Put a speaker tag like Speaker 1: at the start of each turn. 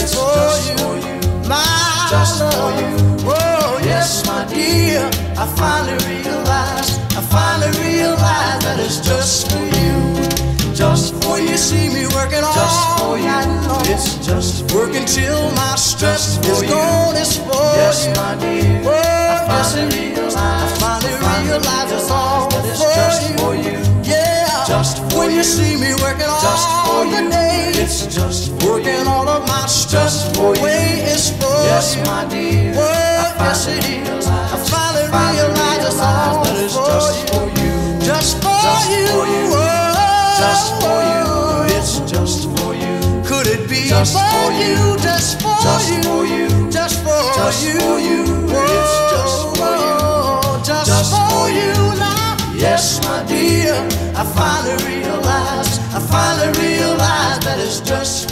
Speaker 1: it's just for you, my just love. For you. Oh yes, my dear, I finally realized, I finally realized that it's just for you, just for you. See me working just all for you. night long. It's just working till my stress is gone. It's for yes, you, my dear. Oh, I finally realized, I finally, finally realized it's all that it's for just you. for you. Yeah, just when you, you see me working just all for you. the day, it's just working all of my stress Just for you. away. It's for Yes, you. my dear. Oh, I yes, it finally is. I finally realize it's all that it's for just you. for you. Just for Just you. for you. Oh, Just for you. It's just for you. Could it be Just for for you? you. Just for Just you. for you. Just for Just you. for you. It's just for you. Oh, Just, Just for for you you. now. Yes, my dear. I finally realized. I finally realized that it's just